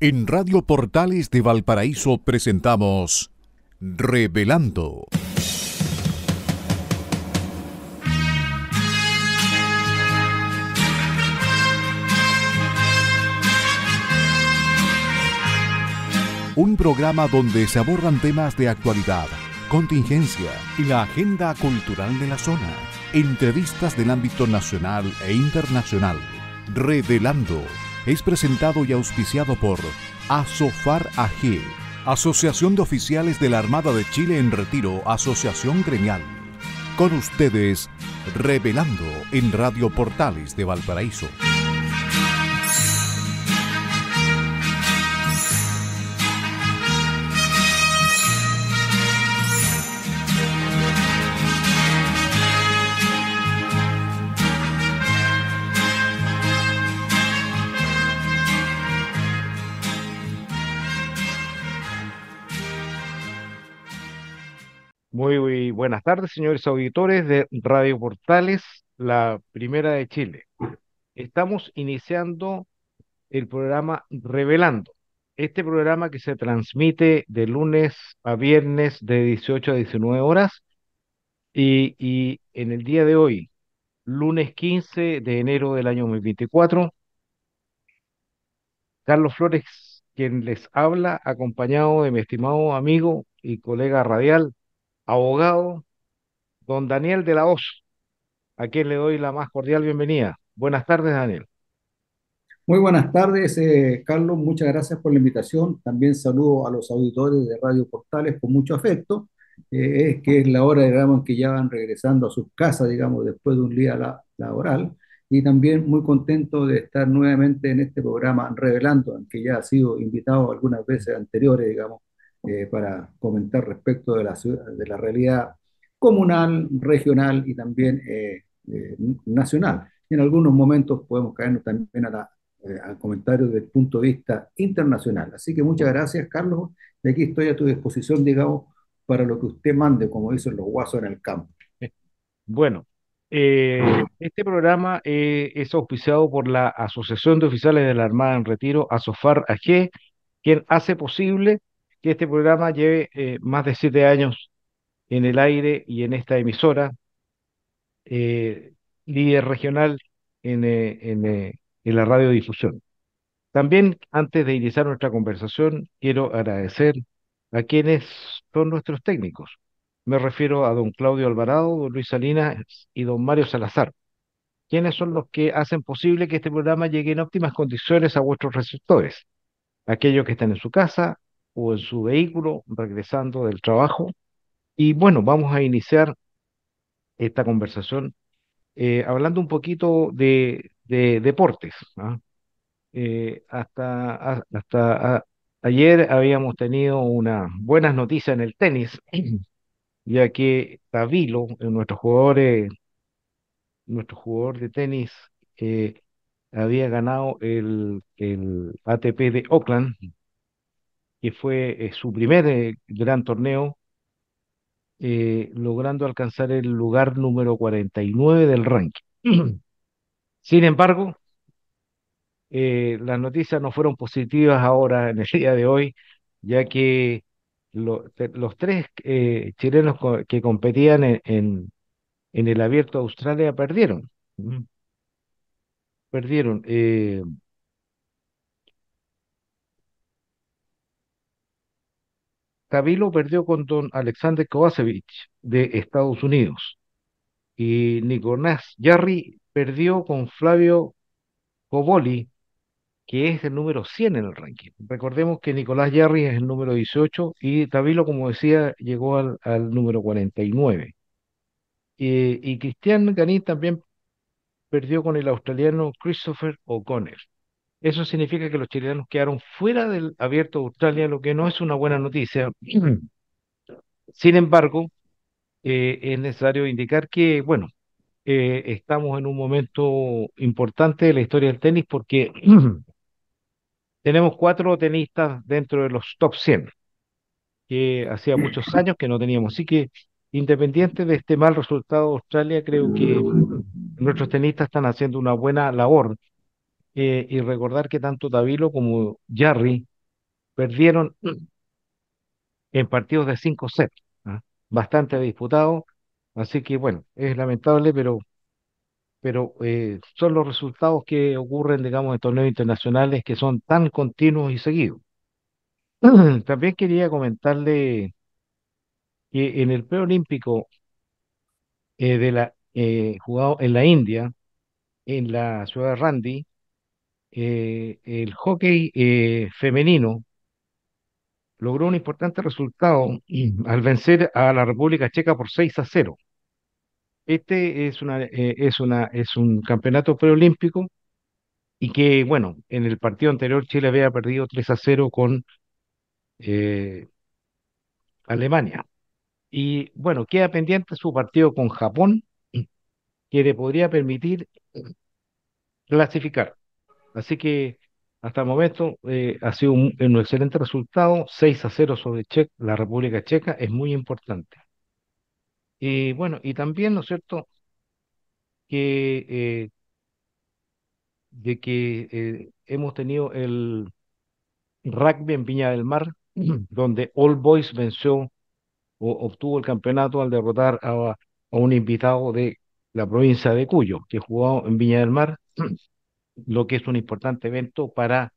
En Radio Portales de Valparaíso presentamos Revelando. Un programa donde se abordan temas de actualidad, contingencia y la agenda cultural de la zona. Entrevistas del ámbito nacional e internacional. Revelando es presentado y auspiciado por Asofar AG, Asociación de Oficiales de la Armada de Chile en Retiro, Asociación Gremial. Con ustedes, Revelando en Radio Portales de Valparaíso. Buenas tardes, señores auditores de Radio Portales, la primera de Chile. Estamos iniciando el programa Revelando. Este programa que se transmite de lunes a viernes de 18 a 19 horas y, y en el día de hoy, lunes 15 de enero del año 2024, Carlos Flores, quien les habla, acompañado de mi estimado amigo y colega radial, abogado, don Daniel de la Hoz, a quien le doy la más cordial bienvenida. Buenas tardes, Daniel. Muy buenas tardes, eh, Carlos. Muchas gracias por la invitación. También saludo a los auditores de Radio Portales con mucho afecto. Eh, es que es la hora, digamos, en que ya van regresando a sus casas, digamos, después de un día laboral. Y también muy contento de estar nuevamente en este programa revelando, aunque ya ha sido invitado algunas veces anteriores, digamos, eh, para comentar respecto de la, de la realidad comunal, regional y también eh, eh, nacional. en algunos momentos podemos caernos también a la, al comentario del punto de vista internacional. Así que muchas gracias, Carlos. Y aquí estoy a tu disposición, digamos, para lo que usted mande, como dicen los guasos en el campo. Bueno, este programa es auspiciado por la Asociación de Oficiales de la Armada en Retiro, ASOFAR AG, quien hace posible que este programa lleve eh, más de siete años en el aire y en esta emisora, eh, líder regional en, eh, en, la radiodifusión. También, antes de iniciar nuestra conversación, quiero agradecer a quienes son nuestros técnicos. Me refiero a don Claudio Alvarado, don Luis Salinas y don Mario Salazar, quienes son los que hacen posible que este programa llegue en óptimas condiciones a vuestros receptores, aquellos que están en su casa, o en su vehículo regresando del trabajo. Y bueno, vamos a iniciar esta conversación eh, hablando un poquito de, deportes. ¿ah? Eh, hasta hasta ayer habíamos tenido unas buenas noticias en el tenis, ya que Tavilo, nuestro jugador, nuestro jugador de tenis, eh, había ganado el, el ATP de Oakland que fue eh, su primer eh, gran torneo, eh, logrando alcanzar el lugar número 49 del ranking. Sin embargo, las noticias no fueron positivas ahora en el día de hoy, ya que los tres chilenos que competían en, en, el abierto Australia perdieron. Perdieron. Tabilo perdió con don Alexander Kovacevic de Estados Unidos y Nicolás Jarry perdió con Flavio Coboli, que es el número 100 en el ranking. Recordemos que Nicolás Jarry es el número 18 y Tabilo, como decía, llegó al, número 49. Y, y Cristian Ganín también perdió con el australiano Christopher O'Connor. Eso significa que los chilenos quedaron fuera del abierto de Australia, lo que no es una buena noticia. Sin embargo, eh, es necesario indicar que, bueno, eh, estamos en un momento importante de la historia del tenis porque tenemos cuatro tenistas dentro de los top 100, que hacía muchos años que no teníamos. Así que, independiente de este mal resultado de Australia, creo que nuestros tenistas están haciendo una buena labor eh, y recordar que tanto Tavilo como Jarry perdieron en partidos de 5 sets, ¿ah? Bastante disputado, así que bueno, es lamentable, pero, pero eh, son los resultados que ocurren, digamos, en torneos internacionales que son tan continuos y seguidos. También quería comentarle que en el preolímpico eh, de la eh, jugado en la India, en la ciudad de Randy, eh, el hockey eh, femenino logró un importante resultado al vencer a la República Checa por 6 a 0. Este es eh, es es un campeonato preolímpico y que, bueno, en el partido anterior Chile había perdido 3 a 0 con Alemania. Y bueno, queda pendiente su partido con Japón, que le podría permitir clasificar. Así que hasta el momento eh, ha sido un, un excelente resultado, 6 a 0 sobre Che- la República Checa, es muy importante. Y bueno, y también, ¿no es cierto?, que, eh, de que eh, hemos tenido el rugby en Viña del Mar, donde All Boys venció o obtuvo el campeonato al derrotar a, a un invitado de la provincia de Cuyo, que jugó en Viña del Mar, lo que es un importante evento para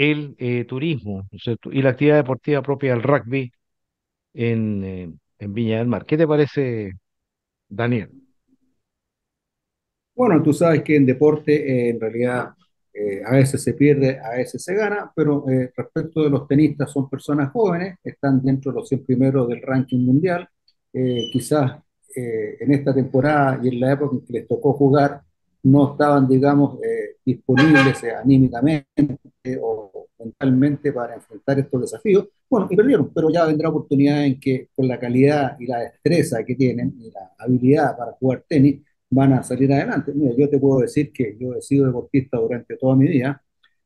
el eh, turismo, y la actividad deportiva propia del rugby en, eh, en Viña del Mar. ¿Qué te parece, Daniel? Bueno, tú sabes que en deporte eh, en realidad a veces se pierde, a veces se gana, pero respecto de los tenistas son personas jóvenes, están dentro de los 100 primeros del ranking mundial. Quizás en esta temporada y en la época en que les tocó jugar no estaban, digamos, disponibles eh, anímicamente o mentalmente para enfrentar estos desafíos. Bueno, y perdieron, pero ya vendrá oportunidad en que con la calidad y la destreza que tienen y la habilidad para jugar tenis, van a salir adelante. Mira, yo te puedo decir que yo he sido deportista durante toda mi vida,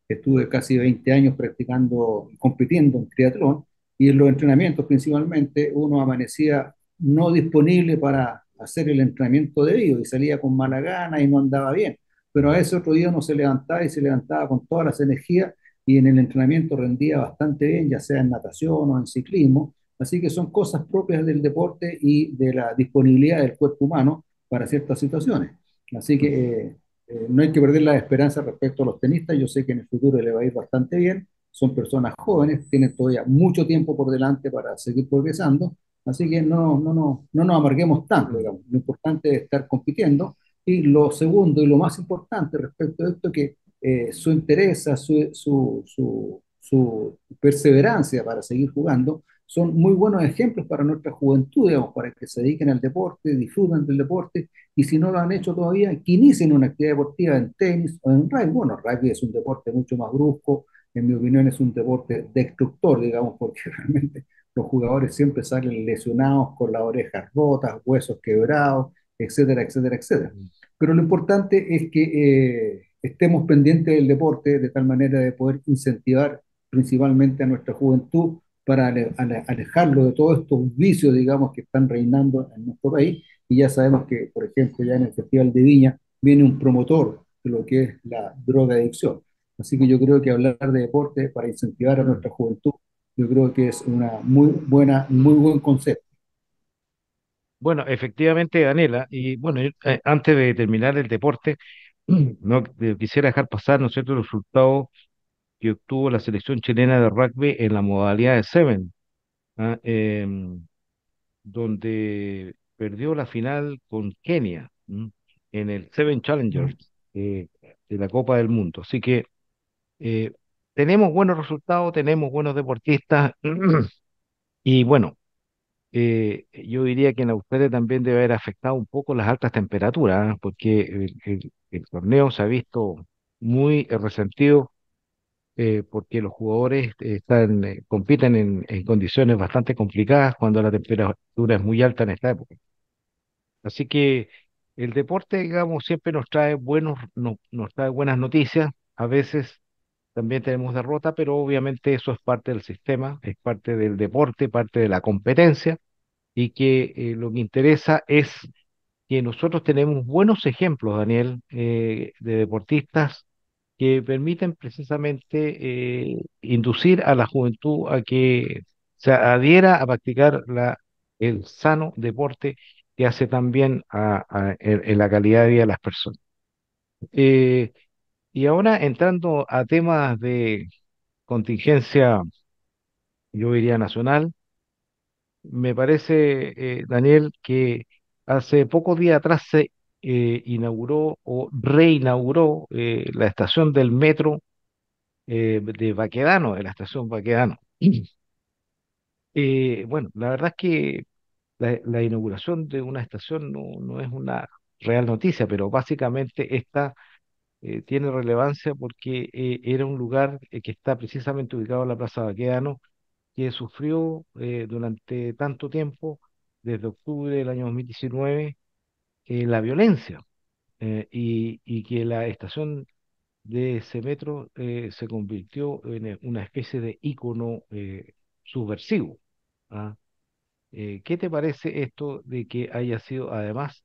estuve casi 20 años practicando y compitiendo en triatlón, y en los entrenamientos principalmente uno amanecía no disponible para hacer el entrenamiento debido y salía con mala gana y no andaba bien. Pero a ese otro día uno se levantaba y se levantaba con todas las energías y en el entrenamiento rendía bastante bien, ya sea en natación o en ciclismo. Así que son cosas propias del deporte y de la disponibilidad del cuerpo humano para ciertas situaciones. Así que eh, eh, no hay que perder la esperanza respecto a los tenistas. Yo sé que en el futuro le va a ir bastante bien. Son personas jóvenes, tienen todavía mucho tiempo por delante para seguir progresando. Así que no, no, no, no nos amarguemos tanto, digamos. Lo importante es estar compitiendo. Y lo segundo y lo más importante respecto a esto es que eh, su interés, su, su, su, su perseverancia para seguir jugando son muy buenos ejemplos para nuestra juventud, digamos, para que se dediquen al deporte, disfruten del deporte, y si no lo han hecho todavía, que inicien una actividad deportiva en tenis o en rugby. Bueno, rugby es un deporte mucho más brusco, en mi opinión es un deporte destructor, digamos, porque realmente los jugadores siempre salen lesionados con las orejas rotas, huesos quebrados, etcétera, etcétera, etcétera. Pero lo importante es que eh, estemos pendientes del deporte de tal manera de poder incentivar principalmente a nuestra juventud para alejarlo de todos estos vicios, digamos, que están reinando en nuestro país. Y ya sabemos que, por ejemplo, ya en el Festival de Viña viene un promotor de lo que es la droga adicción. Así que yo creo que hablar de deporte para incentivar a nuestra juventud, yo creo que es una muy buena, muy buen concepto. Bueno, efectivamente, Daniela, y bueno, yo, eh, antes de terminar el deporte, no eh, quisiera dejar pasar, ¿no es cierto?, el resultado que obtuvo la selección chilena de rugby en la modalidad de Seven, ¿ah? Em, donde perdió la final con Kenia, ¿m? en el Seven Challengers eh, de la Copa del Mundo. Así que tenemos buenos resultados, tenemos buenos deportistas y bueno, eh, yo diría que en Australia también debe haber afectado un poco las altas temperaturas, ¿ah? porque el, el- el torneo se ha visto muy eh, resentido eh, porque los jugadores eh, están, eh, compiten en, en condiciones bastante complicadas cuando la temperatura es muy alta en esta época. Así que el deporte, digamos, siempre nos trae buenos, no- nos trae buenas noticias. A veces también tenemos derrota, pero obviamente eso es parte del sistema, es parte del deporte, parte de la competencia, y que eh, lo que interesa es que nosotros tenemos buenos ejemplos, Daniel, eh, de deportistas que permiten precisamente eh, inducir a la juventud a que se adhiera a practicar el sano deporte que hace tan bien a, en, la calidad de vida de las personas. Y ahora entrando a temas de contingencia, yo diría nacional, me parece, eh, Daniel, que hace pocos días atrás se eh, inauguró o reinauguró eh, la estación del metro eh, de Baquedano, de la estación Baquedano. Bueno, la verdad es que la, la inauguración de una estación no, no es una real noticia, pero básicamente esta tiene relevancia porque era un lugar que está precisamente ubicado en la Plaza Baquedano, que sufrió eh, durante tanto tiempo, desde octubre del año 2019, eh, la violencia eh, y, que la estación de ese metro se convirtió en una especie de ícono subversivo. ¿ah? ¿qué te parece esto de que haya sido además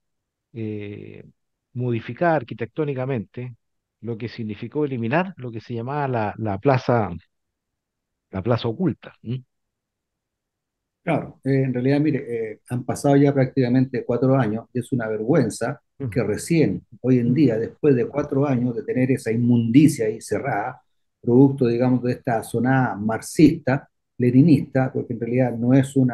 modificada arquitectónicamente, lo que significó eliminar lo que se llamaba la, la plaza, la plaza oculta? Claro, eh, en realidad, mire, eh, han pasado ya prácticamente cuatro años y es una vergüenza que recién, hoy en día, después de cuatro años de tener esa inmundicia ahí cerrada, producto, digamos, de esta zona marxista, leninista, porque en realidad no es un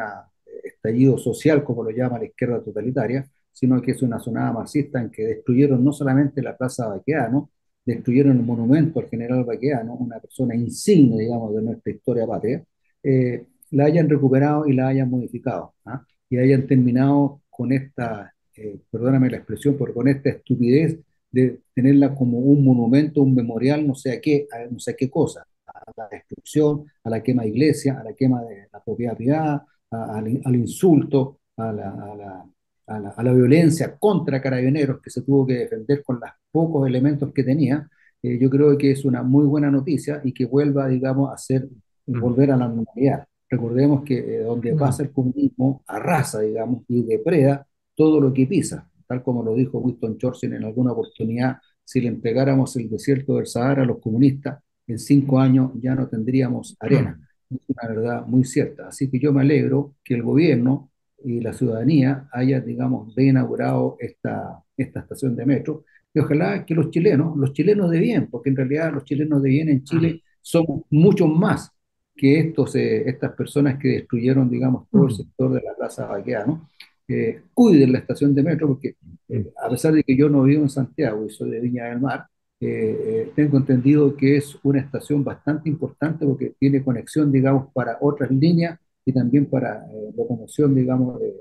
estallido social como lo llama la izquierda totalitaria, sino que es una zona marxista en que destruyeron no solamente la Plaza Baqueano, destruyeron el monumento al general Baqueano, una persona insigne, digamos, de nuestra historia patria, eh, la hayan recuperado y la hayan modificado, ¿ah? y hayan terminado con esta, eh, perdóname la expresión, pero con esta estupidez de tenerla como un monumento, un memorial, no sé a qué, no sé qué cosa, a la destrucción, a la quema de iglesia, a la quema de la propiedad privada, al, insulto, a la- a la- a la violencia contra carabineros que se tuvo que defender con los pocos elementos que tenía. Eh, yo creo que es una muy buena noticia y que vuelva, digamos, a ser, volver a la normalidad. Recordemos que eh, donde pasa el comunismo arrasa, digamos, y depreda todo lo que pisa, tal como lo dijo Winston Churchill en alguna oportunidad, si le entregáramos el desierto del Sahara a los comunistas, en cinco años ya no tendríamos arena. Es una verdad muy cierta. Así que yo me alegro que el gobierno y la ciudadanía haya, digamos, reinaugurado esta, esta estación de metro. Y ojalá que los chilenos, los chilenos de bien, porque en realidad los chilenos de bien en Chile somos muchos más que estos, eh, estas personas que destruyeron, digamos, todo el sector de la Plaza Baqueano, eh, cuiden la estación de metro, porque eh, a pesar de que yo no vivo en Santiago y soy de Viña del Mar, eh, eh, tengo entendido que es una estación bastante importante porque tiene conexión, digamos, para otras líneas y también para eh, locomoción, digamos, de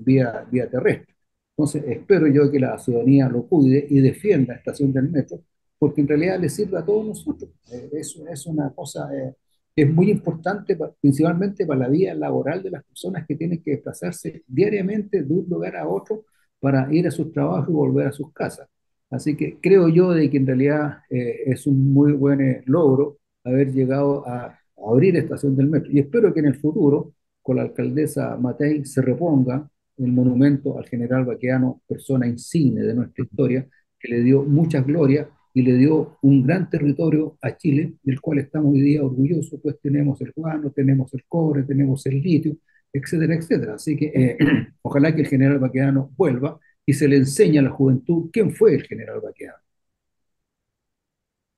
vía, vía terrestre. Entonces, espero yo que la ciudadanía lo cuide y defienda la estación del metro, porque en realidad le sirve a todos nosotros. Eh, es, es una cosa eh, que es muy importante, pa- principalmente para la vida laboral de las personas que tienen que desplazarse diariamente de un lugar a otro para ir a sus trabajos y volver a sus casas. Así que creo yo de que en realidad eh, es un muy buen eh, logro haber llegado a, abrir estación del metro. Y espero que en el futuro, con la alcaldesa Matei, se reponga el monumento al general Baqueano, persona insigne de nuestra historia, que le dio muchas glorias y le dio un gran territorio a Chile, del cual estamos hoy día orgullosos, pues tenemos el guano, tenemos el cobre, tenemos el litio, etcétera, etcétera. Así que eh, ojalá que el general Baqueano vuelva y se le enseñe a la juventud quién fue el general Baqueano.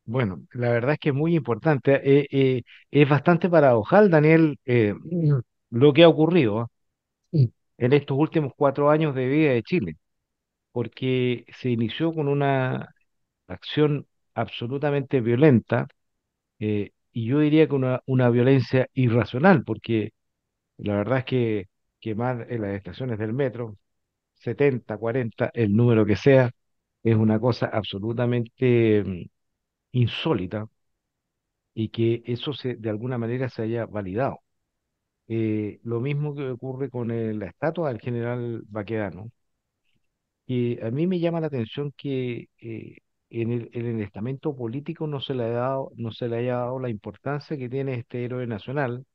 Bueno, la verdad es que es muy importante. eh, eh, es bastante paradojal, Daniel, eh, lo que ha ocurrido. Sí. en estos últimos cuatro años de vida de Chile, porque se inició con una acción absolutamente violenta, eh, y yo diría que una, una violencia irracional, porque la verdad es que quemar en las estaciones del metro, 70, 40, el número que sea, es una cosa absolutamente mm, insólita y que eso se, de alguna manera se haya validado. Eh, lo mismo que ocurre con el- la estatua del general Baquedano, que a mí me llama la atención que eh, en el, en el estamento político no se le ha dado, no se le haya dado la importancia que tiene este héroe nacional,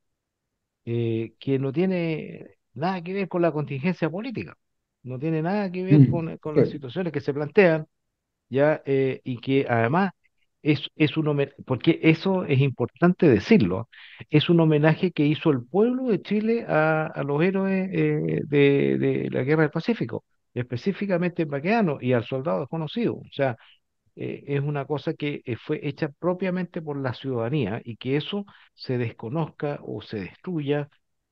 eh, que no tiene nada que ver con la contingencia política, no tiene nada que ver Mm, con, con las sí, situaciones que se plantean, ya, eh, y que además es, es un porque eso es importante decirlo, es un homenaje que hizo el pueblo de Chile a, a los héroes eh, de, de la Guerra del Pacífico, específicamente en Baqueano y al soldado desconocido. O sea, eh, es una cosa que eh, fue hecha propiamente por la ciudadanía y que eso se desconozca o se destruya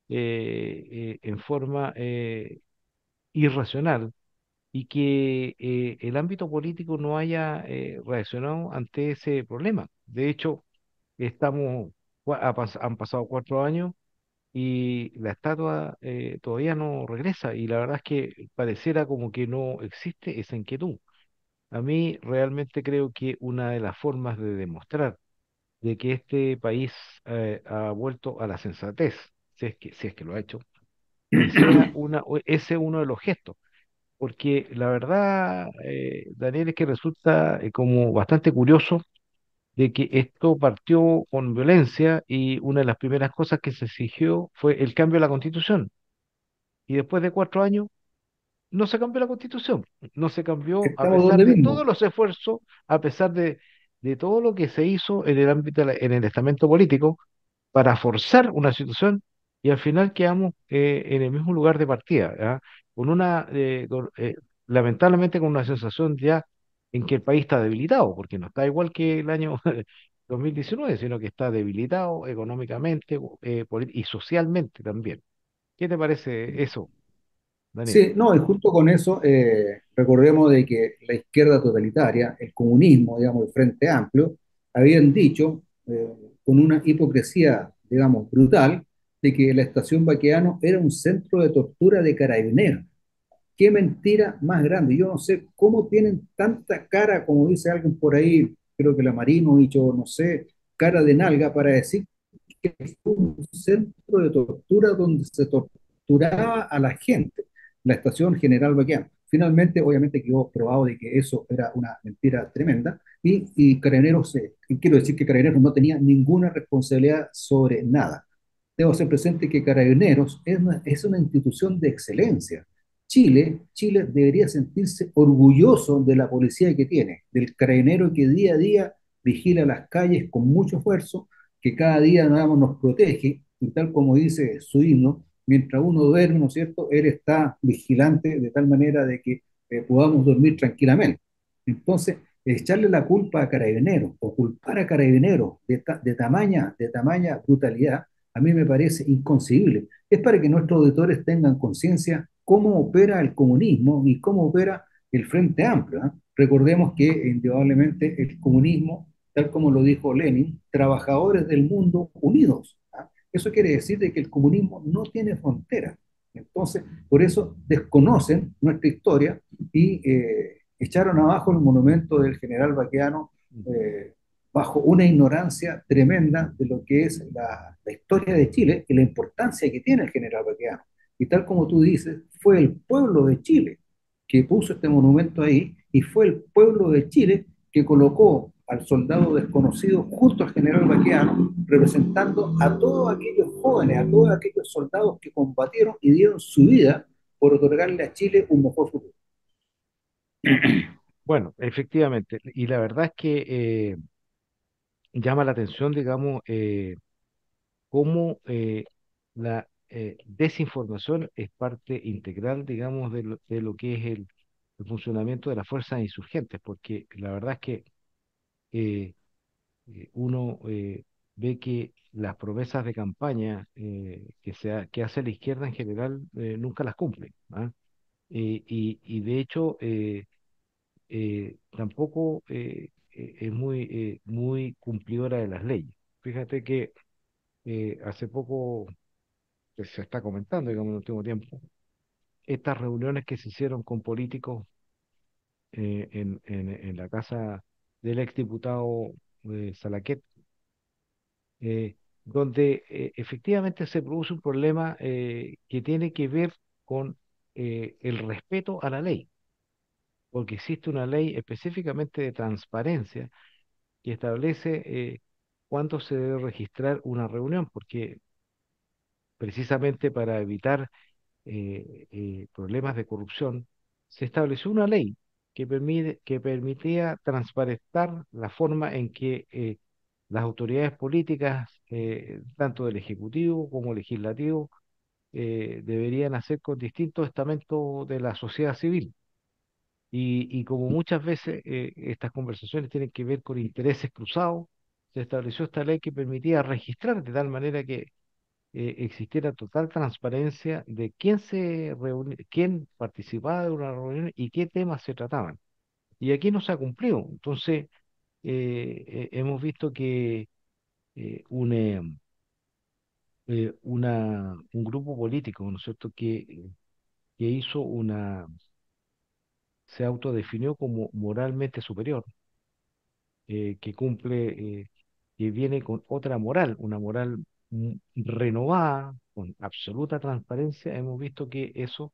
en forma irracional y que eh, el ámbito político no haya eh, reaccionado ante ese problema. De hecho, estamos, cua- ha pas- han pasado cuatro años y la estatua eh, todavía no regresa y la verdad es que pareciera como que no existe esa inquietud. A mí realmente creo que una de las formas de demostrar de que este país eh, ha vuelto a la sensatez, si es que, si es que lo ha hecho, sea una, ese uno de los gestos. Porque la verdad, eh, Daniel, es que resulta eh, como bastante curioso de que esto partió con violencia y una de las primeras cosas que se exigió fue el cambio de la Constitución. Y después de cuatro años no se cambió la Constitución, no se cambió a Estamos pesar donde de mismo. todos los esfuerzos, a pesar de, de todo lo que se hizo en el ámbito, de la- en el estamento político para forzar una situación y al final quedamos eh, en el mismo lugar de partida, ¿ya? Con una, eh, con, eh, lamentablemente con una sensación ya en que el país está debilitado, porque no está igual que el año 2019, sino que está debilitado económicamente eh, y socialmente también. ¿Qué te parece eso, Daniel? Sí, no, y justo con eso, eh, recordemos de que la izquierda totalitaria, el comunismo, digamos, el Frente Amplio, habían dicho, eh, con una hipocresía, digamos, brutal, de que la estación Baqueano era un centro de tortura de carabineros. Qué mentira más grande. Yo no sé cómo tienen tanta cara, como dice alguien por ahí, creo que la Marino dicho, no sé, cara de nalga para decir que fue un centro de tortura donde se torturaba a la gente, la estación General Baqueano. Finalmente, obviamente quedó probado de que eso era una mentira tremenda y, y Carabineros, eh, y quiero decir que Carabineros no tenía ninguna responsabilidad sobre nada. Debo hacer presente que Carabineros es una, es una institución de excelencia. Chile, Chile debería sentirse orgulloso de la policía que tiene, del carabinero que día a día vigila las calles con mucho esfuerzo, que cada día nos protege, y tal como dice su himno, mientras uno duerme, ¿no es cierto?, él está vigilante de tal manera de que eh, podamos dormir tranquilamente. Entonces, echarle la culpa a carabineros o culpar a carabineros de, ta de, tamaña, de tamaña brutalidad, a mí me parece inconcebible. Es para que nuestros auditores tengan conciencia cómo opera el comunismo y cómo opera el Frente Amplio. ¿eh? Recordemos que indudablemente el comunismo, tal como lo dijo Lenin, trabajadores del mundo unidos. ¿eh? Eso quiere decir de que el comunismo no tiene fronteras. Entonces, por eso desconocen nuestra historia y eh, echaron abajo el monumento del general Baqueano eh, bajo una ignorancia tremenda de lo que es la, historia de Chile y la importancia que tiene el general Baqueano. Y tal como tú dices, fue el pueblo de Chile que puso este monumento ahí y fue el pueblo de Chile que colocó al soldado desconocido junto al general Baqueano, representando a todos aquellos jóvenes, a todos aquellos soldados que combatieron y dieron su vida por otorgarle a Chile un mejor futuro. Bueno, efectivamente, y la verdad es que eh, llama la atención, digamos, eh, cómo eh, la eh, desinformación es parte integral, digamos, de lo, de lo que es el, funcionamiento de las fuerzas insurgentes, porque la verdad es que uno ve que las promesas de campaña que, sea, que hace la izquierda en general nunca las cumple. ¿ah? y, y, de hecho, tampoco es muy, muy cumplidora de las leyes. Fíjate que eh, hace poco se está comentando, digamos, en el último tiempo, estas reuniones que se hicieron con políticos eh, en, en, la casa del exdiputado eh, Salaquet, eh, donde eh, efectivamente se produce un problema eh, que tiene que ver con eh, el respeto a la ley, porque existe una ley específicamente de transparencia que establece eh, cuándo se debe registrar una reunión, porque precisamente para evitar eh, eh, problemas de corrupción, se estableció una ley que, permite, que permitía transparentar la forma en que las autoridades políticas, tanto del Ejecutivo como Legislativo, deberían hacer con distintos estamentos de la sociedad civil. Y, y como muchas veces eh, estas conversaciones tienen que ver con intereses cruzados, se estableció esta ley que permitía registrar de tal manera que eh, existiera total transparencia de quién se reuni- quién participaba de una reunión y qué temas se trataban. Y aquí no se ha cumplido. Entonces, eh, hemos visto que eh, un, una, un grupo político, ¿no es cierto?, que, que hizo una, se autodefinió como moralmente superior, eh, que cumple, eh, que viene con otra moral, una moral mm, renovada, con absoluta transparencia, hemos visto que eso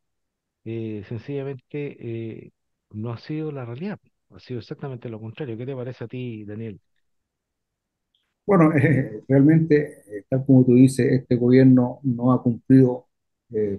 eh, sencillamente eh, no ha sido la realidad, ha sido exactamente lo contrario. ¿Qué te parece a ti, Daniel? Bueno, realmente, tal como tú dices, este gobierno no ha cumplido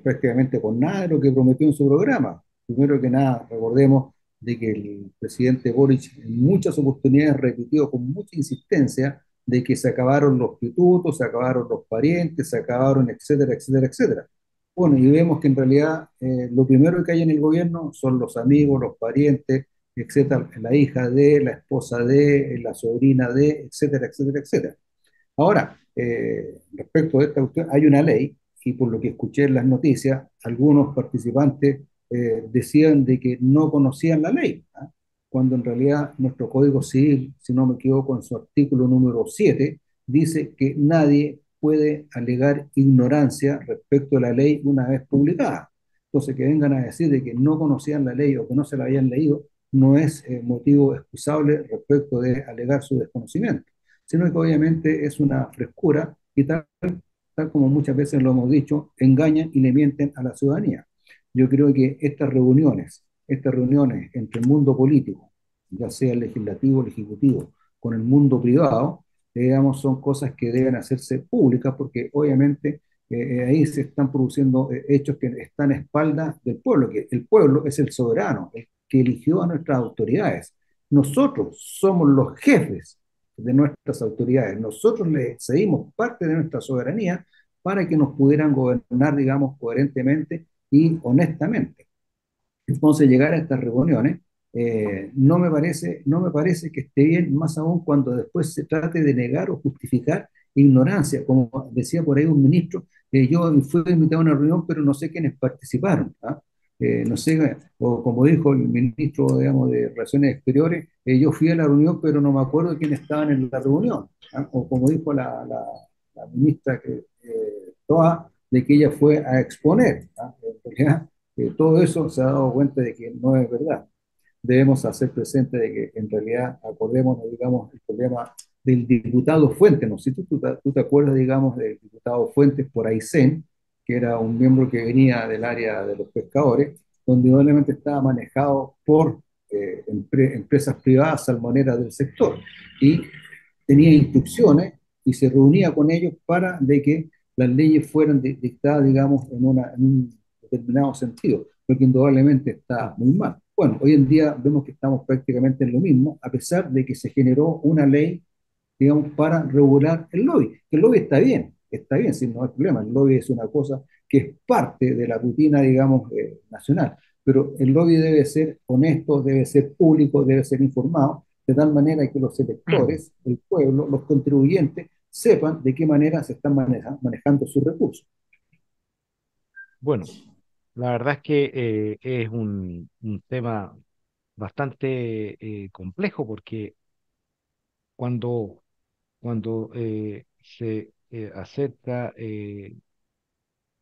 prácticamente con nada de lo que prometió en su programa. Primero que nada, recordemos de que el presidente Boric en muchas oportunidades repitió con mucha insistencia de que se acabaron los pitutos, se acabaron los parientes, se acabaron, etcétera, etcétera, etcétera. Bueno, y vemos que en realidad eh, lo primero que hay en el gobierno son los amigos, los parientes, etcétera, la hija de, la esposa de, la sobrina de, etcétera, etcétera, etcétera. Ahora, eh, respecto a esta cuestión, hay una ley y por lo que escuché en las noticias, algunos participantes eh, decían de que no conocían la ley, ¿ah? cuando en realidad nuestro Código Civil, si no me equivoco, en su artículo número 7, dice que nadie puede alegar ignorancia respecto a la ley una vez publicada. Entonces, que vengan a decir de que no conocían la ley o que no se la habían leído, no es eh, motivo excusable respecto de alegar su desconocimiento, sino que obviamente es una frescura y tal, tal como muchas veces lo hemos dicho, engañan y le mienten a la ciudadanía. Yo creo que estas reuniones, estas reuniones entre el mundo político, ya sea el legislativo, el ejecutivo, con el mundo privado, digamos, son cosas que deben hacerse públicas porque obviamente eh, ahí se están produciendo eh, hechos que están a espaldas del pueblo, que el pueblo es el soberano, el que eligió a nuestras autoridades. Nosotros somos los jefes de nuestras autoridades. Nosotros le cedimos parte de nuestra soberanía para que nos pudieran gobernar, digamos, coherentemente y honestamente. Entonces, llegar a estas reuniones eh, no, me parece, no me parece que esté bien, más aún cuando después se trate de negar o justificar ignorancia. Como decía por ahí un ministro, eh, yo fui invitado a una reunión, pero no sé quiénes participaron. ¿ah? Eh, no sé, o como dijo el ministro, digamos, de Relaciones Exteriores, eh, yo fui a la reunión, pero no me acuerdo quiénes estaban en la reunión. ¿ah? O como dijo la, la, la ministra que, eh, Toa, de que ella fue a exponer. ¿ah? Realidad, todo eso se ha dado cuenta de que no es verdad. Debemos hacer presente de que en realidad, acordémonos, digamos, el problema del diputado Fuentes, no sé si tú, tú, tú te acuerdas, digamos, del diputado Fuentes por Aysén, que era un miembro que venía del área de los pescadores, donde obviamente estaba manejado por eh, empre empresas privadas salmoneras del sector y tenía instrucciones y se reunía con ellos para de que las leyes fueran dictadas, digamos, en, una, en un determinado sentido, lo que indudablemente está muy mal. Bueno, hoy en día vemos que estamos prácticamente en lo mismo, a pesar de que se generó una ley, digamos, para regular el lobby. El lobby está bien, está bien, sin no hay problema. El lobby es una cosa que es parte de la rutina, digamos, eh, nacional. Pero el lobby debe ser honesto, debe ser público, debe ser informado, de tal manera que los electores, el pueblo, los contribuyentes, sepan de qué manera se están maneja, manejando sus recursos. Bueno, la verdad es que eh, es un, un, tema bastante eh, complejo porque cuando, cuando eh, se acerca,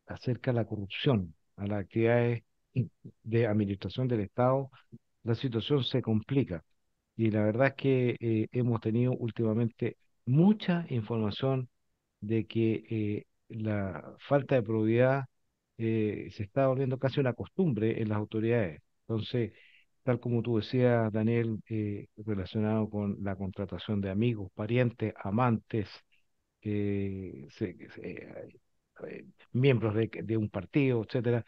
acerca la corrupción a las actividades de administración del Estado, la situación se complica. Y la verdad es que hemos tenido últimamente mucha información de que la falta de probidad eh, se está volviendo casi una costumbre en las autoridades. Entonces, tal como tú decías, Daniel, eh, relacionado con la contratación de amigos, parientes, amantes, eh, se, se, miembros de, de, un partido, etcétera,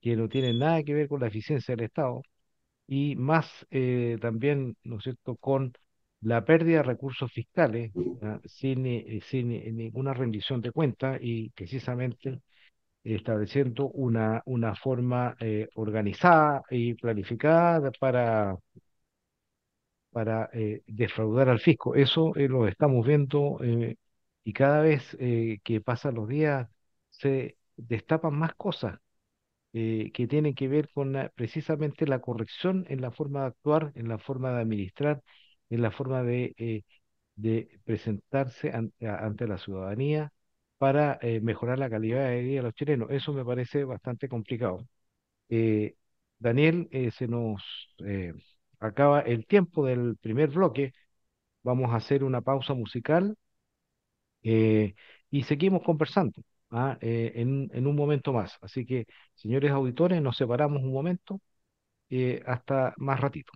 que no tienen nada que ver con la eficiencia del Estado, y más eh, también, ¿no es cierto?, con la pérdida de recursos fiscales, ¿ya? sin, eh, sin eh, ninguna rendición de cuentas y precisamente estableciendo una, una forma eh, organizada y planificada para, para eh, defraudar al fisco. Eso eh, lo estamos viendo y cada vez que pasan los días se destapan más cosas que tienen que ver con precisamente la corrección en la forma de actuar, en la forma de administrar, en la forma de, de presentarse ante la ciudadanía para eh, mejorar la calidad de vida de los chilenos. Eso me parece bastante complicado. Eh, Daniel, eh, se nos acaba el tiempo del primer bloque. Vamos a hacer una pausa musical y seguimos conversando ¿ah? En, en un momento más. Así que, señores auditores, nos separamos un momento hasta más ratito.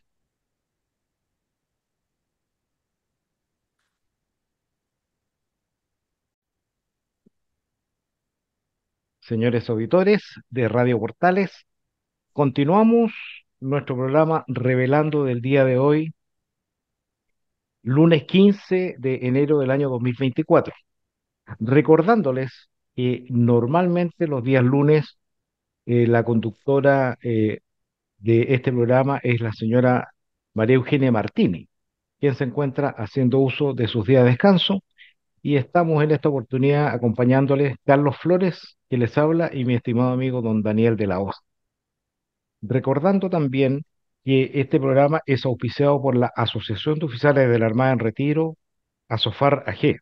Señores auditores de Radio Portales, continuamos nuestro programa Revelando del día de hoy, lunes 15 de enero del año 2024. Recordándoles que normalmente los días lunes eh, la conductora eh, de este programa es la señora María Eugenia Martini, quien se encuentra haciendo uso de sus días de descanso y estamos en esta oportunidad acompañándoles Carlos Flores, que les habla, y mi estimado amigo don Daniel de la Hoz. Recordando también que este programa es auspiciado por la Asociación de Oficiales de la Armada en Retiro, ASOFAR AG,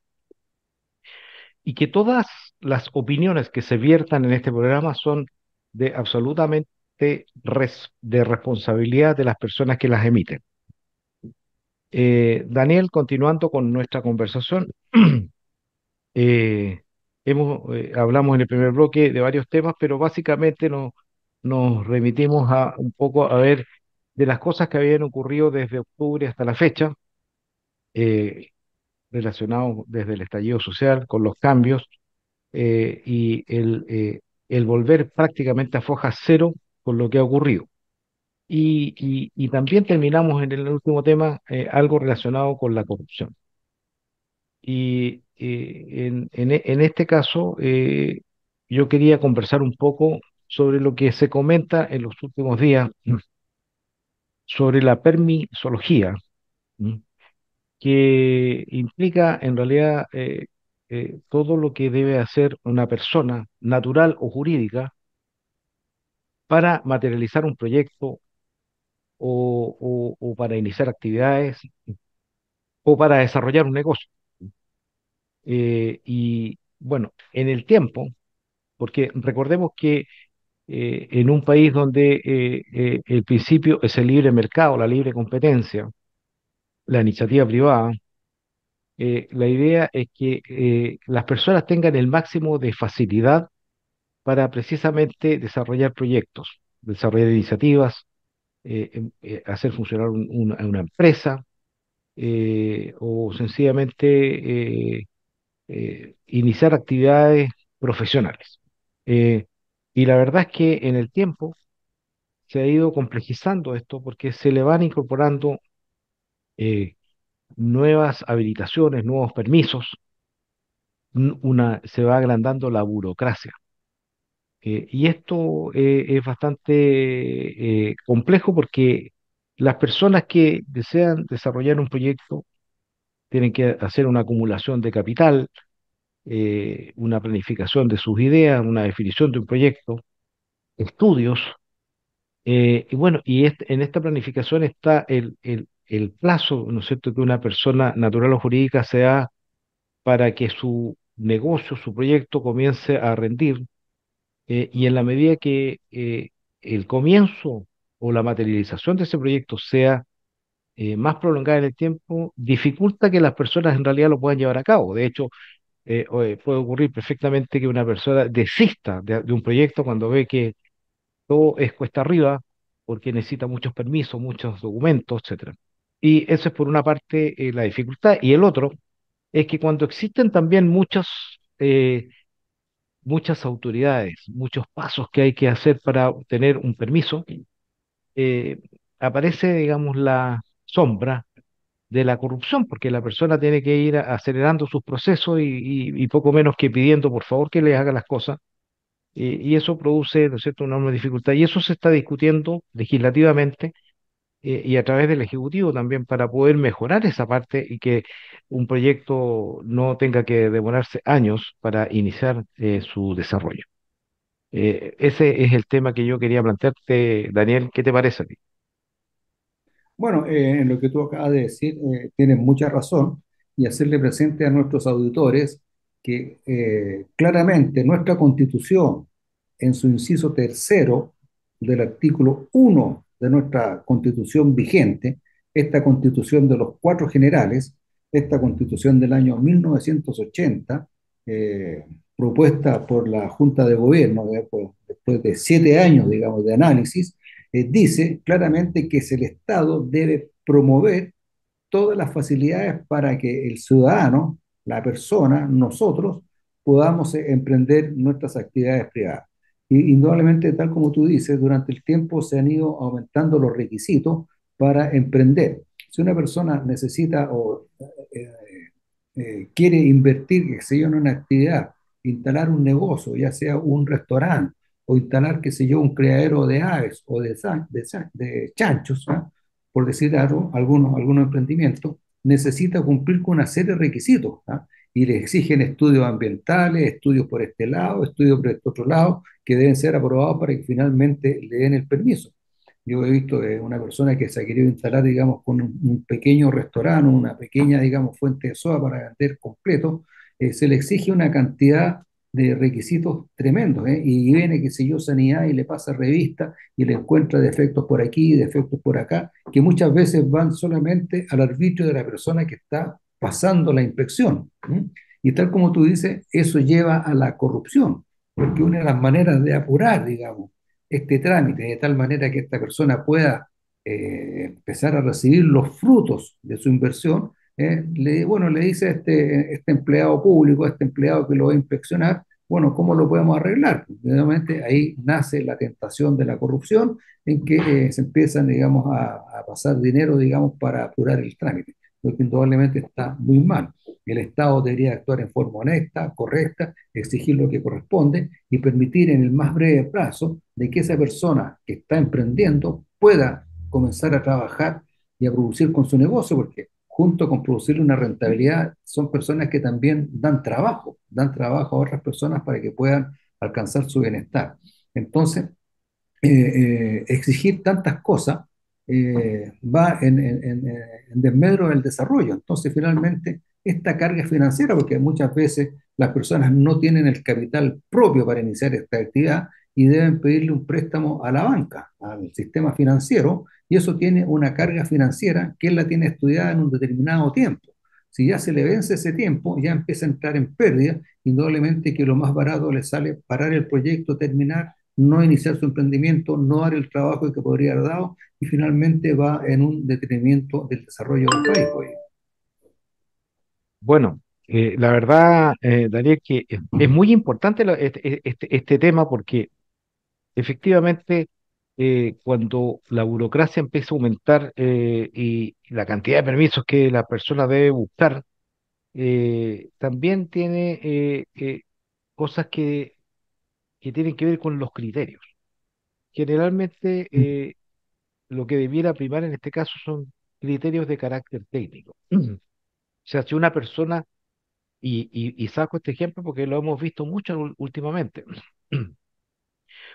y que todas las opiniones que se viertan en este programa son de absolutamente res- de responsabilidad de las personas que las emiten. Eh, Daniel, continuando con nuestra conversación, eh, hemos, eh, hablamos en el primer bloque de varios temas, pero básicamente nos, nos remitimos a un poco a ver de las cosas que habían ocurrido desde octubre hasta la fecha, eh, relacionados desde el estallido social, con los cambios eh, y el, eh, el volver prácticamente a foja cero con lo que ha ocurrido. Y, y, y también terminamos en el último tema eh, algo relacionado con la corrupción. Y eh, en, e- en este caso eh, yo quería conversar un poco sobre lo que se comenta en los últimos días sobre la permisología, que implica en realidad eh, todo lo que debe hacer una persona natural o jurídica para materializar un proyecto o- o para iniciar actividades o para desarrollar un negocio. Eh, y bueno, en el tiempo, porque recordemos que eh, en un país donde eh, eh, el principio es el libre mercado, la libre competencia, la iniciativa privada, la idea es que las personas tengan el máximo de facilidad para precisamente desarrollar proyectos, desarrollar iniciativas, em- hacer funcionar un- una, empresa o sencillamente eh, iniciar actividades profesionales. Eh, y la verdad es que en el tiempo se ha ido complejizando esto porque se le van incorporando eh, nuevas habilitaciones, nuevos permisos, una, se va agrandando la burocracia. Y esto es bastante complejo porque las personas que desean desarrollar un proyecto tienen que hacer una acumulación de capital, eh, una planificación de sus ideas, una definición de un proyecto, estudios, eh, y bueno, y este- en esta planificación está el, el, plazo, ¿no es cierto?, que una persona natural o jurídica se da para que su negocio, su proyecto comience a rendir, eh, y en la medida que el comienzo o la materialización de ese proyecto sea eh, más prolongada en el tiempo, dificulta que las personas en realidad lo puedan llevar a cabo. De hecho, eh, puede ocurrir perfectamente que una persona desista de, un proyecto cuando ve que todo es cuesta arriba, porque necesita muchos permisos, muchos documentos, etcétera. Y eso es por una parte eh, la dificultad. Y el otro es que cuando existen también muchas, eh, muchas autoridades, muchos pasos que hay que hacer para obtener un permiso, aparece, digamos, la sombra de la corrupción, porque la persona tiene que ir acelerando sus procesos y, poco menos que pidiendo por favor que le haga las cosas. y eso produce, ¿no es cierto?, una enorme dificultad. Y eso se está discutiendo legislativamente eh, y a través del Ejecutivo también para poder mejorar esa parte y que un proyecto no tenga que demorarse años para iniciar eh, su desarrollo. Eh, ese es el tema que yo quería plantearte, Daniel. ¿Qué te parece a ti? Bueno, en lo que tú acabas de decir, tienes mucha razón y hacerle presente a nuestros auditores que claramente nuestra constitución, en su inciso tercero del artículo 1 de nuestra constitución vigente, esta constitución de los cuatro generales, esta constitución del año 1980, eh, propuesta por la Junta de Gobierno después de siete años, digamos, de análisis, eh, dice claramente que el Estado debe promover todas las facilidades para que el ciudadano, la persona, nosotros, podamos eh, emprender nuestras actividades privadas. Y indudablemente, tal como tú dices, durante el tiempo se han ido aumentando los requisitos para emprender. Si una persona necesita o eh, quiere invertir, sé yo, en una actividad, instalar un negocio, ya sea un restaurante, o instalar, qué sé yo, un criadero de aves o de, de, chanchos, ¿ah? por decir algo, algunos, algunos emprendimientos, necesita cumplir con una serie de requisitos. ¿ah? y le exigen estudios ambientales, estudios por este lado, estudios por este otro lado, que deben ser aprobados para que finalmente le den el permiso. Yo he visto una persona que se ha querido instalar, digamos, con un, pequeño restaurante, una pequeña, digamos, fuente de soda para vender completo, eh, se le exige una cantidad de requisitos tremendos, ¿eh? y viene, que sé yo, sanidad y le pasa revista y le encuentra defectos por aquí, defectos por acá, que muchas veces van solamente al arbitrio de la persona que está pasando la inspección. Y tal como tú dices, eso lleva a la corrupción, porque una de las maneras de apurar, digamos, este trámite, de tal manera que esta persona pueda eh, empezar a recibir los frutos de su inversión, eh, le, bueno, le dice a este, este empleado público, a este empleado que lo va a inspeccionar, bueno, ¿cómo lo podemos arreglar? Nuevamente ahí nace la tentación de la corrupción, en que eh, se empiezan, digamos, a, a, pasar dinero, digamos, para apurar el trámite lo que indudablemente está muy mal. El Estado debería actuar en forma honesta, correcta, exigir lo que corresponde y permitir en el más breve plazo de que esa persona que está emprendiendo pueda comenzar a trabajar y a producir con su negocio, porque junto con producir una rentabilidad son personas que también dan trabajo, dan trabajo a otras personas para que puedan alcanzar su bienestar. Entonces, eh, eh, exigir tantas cosas eh, va en, en, desmedro del desarrollo. Entonces, finalmente, esta carga financiera, porque muchas veces las personas no tienen el capital propio para iniciar esta actividad y deben pedirle un préstamo a la banca, al sistema financiero, y eso tiene una carga financiera que él la tiene estudiada en un determinado tiempo. Si ya se le vence ese tiempo, ya empieza a entrar en pérdida, indudablemente que lo más barato le sale parar el proyecto, terminar no iniciar su emprendimiento, no dar el trabajo que podría haber dado y finalmente va en un detenimiento del desarrollo del país. Pues. Bueno, eh, la verdad, eh, Daniel, que es, muy importante este, este, este, tema porque efectivamente eh, cuando la burocracia empieza a aumentar y la cantidad de permisos que la persona debe buscar, también tiene cosas que que tienen que ver con los criterios. Generalmente mm. eh, lo que debiera primar en este caso son criterios de carácter técnico. O sea, si una persona, y, saco este ejemplo porque lo hemos visto mucho últimamente,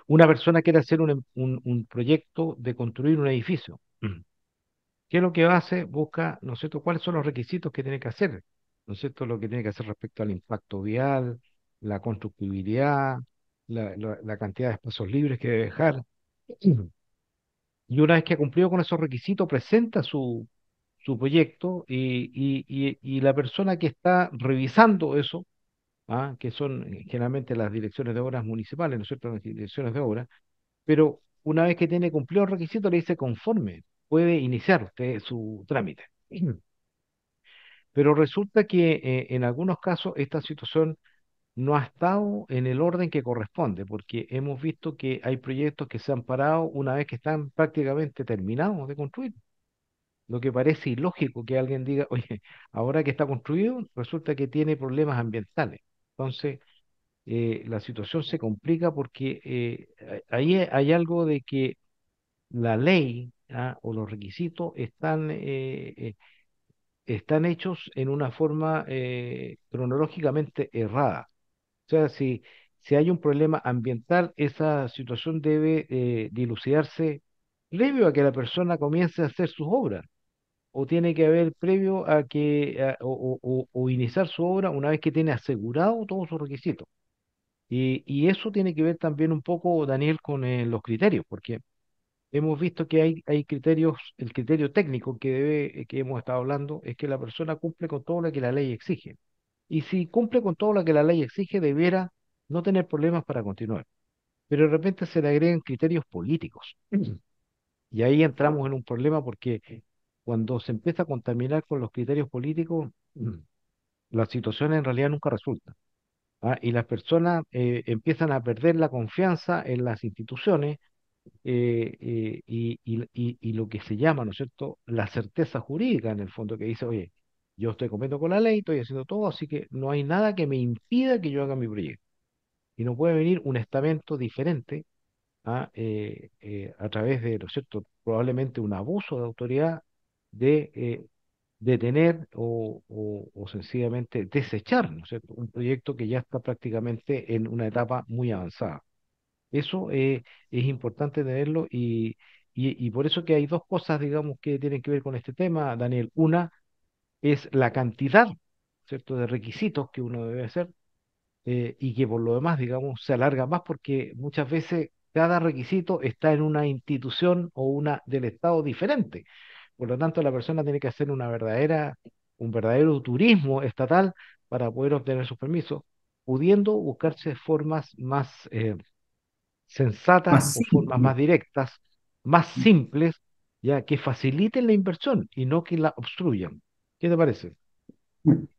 una persona quiere hacer un, un, proyecto de construir un edificio. ¿Qué es lo que hace? Busca, ¿no es cierto?, cuáles son los requisitos que tiene que hacer, ¿no es cierto?, lo que tiene que hacer respecto al impacto vial, la constructibilidad, la, cantidad de espacios libres que debe dejar. Y una vez que ha cumplido con esos requisitos, presenta su, su proyecto y, y, la persona que está revisando eso, ¿ah? que son generalmente las direcciones de obras municipales, ¿no es cierto?, las direcciones de obras, pero una vez que tiene cumplido el requisito, le dice conforme, puede iniciar usted su trámite. Pero resulta que eh, en algunos casos esta situación no ha estado en el orden que corresponde, porque hemos visto que hay proyectos que se han parado una vez que están prácticamente terminados de construir. Lo que parece ilógico que alguien diga, oye, ahora que está construido, resulta que tiene problemas ambientales. Entonces, eh, la situación se complica porque eh, ahí hay algo de que la ley ¿ah? o los requisitos están, eh, están hechos en una forma cronológicamente errada. O sea, si, si hay un problema ambiental, esa situación debe eh, dilucidarse previo a que la persona comience a hacer sus obras. O tiene que haber previo a que, o, o- o iniciar su obra una vez que tiene asegurado todos sus requisitos. Y, y eso tiene que ver también un poco, Daniel, con eh, los criterios, porque hemos visto que hay, hay criterios, el criterio técnico que debe, que hemos estado hablando, es que la persona cumple con todo lo que la ley exige. Y si cumple con todo lo que la ley exige, debiera no tener problemas para continuar. Pero de repente se le agregan criterios políticos. Y ahí entramos en un problema porque cuando se empieza a contaminar con los criterios políticos, las situaciones en realidad nunca resultan. ¿ah? Y las personas eh, empiezan a perder la confianza en las instituciones eh, eh, y, y- y- lo que se llama, ¿no es cierto?, la certeza jurídica en el fondo que dice, oye, yo estoy cumpliendo con la ley, estoy haciendo todo, así que no hay nada que me impida que yo haga mi proyecto. Y no puede venir un estamento diferente a, eh, a través de, ¿no es cierto?, probablemente un abuso de autoridad de eh, detener o, o, o sencillamente desechar, ¿no es cierto?, un proyecto que ya está prácticamente en una etapa muy avanzada. Eso eh, es importante tenerlo y, y, y por eso que hay dos cosas, digamos, que tienen que ver con este tema, Daniel. Una es la cantidad, ¿cierto?, de requisitos que uno debe hacer eh, y que por lo demás, digamos, se alarga más porque muchas veces cada requisito está en una institución o una del Estado diferente. Por lo tanto, la persona tiene que hacer una verdadera, un verdadero turismo estatal para poder obtener sus permisos, pudiendo buscarse formas más eh, sensatas Más o formas más directas, más simples, ya que faciliten la inversión y no que la obstruyan. ¿Qué te parece?